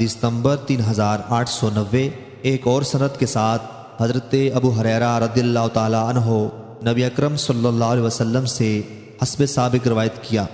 दिसंबर 3890 तीन हज़ार आठ सौ एक और सनत के साथ हज़रत अबू हरेरा रदील्ला तहो नबी अकरम सल्लल्लाहु से हसब सबक रवायत किया।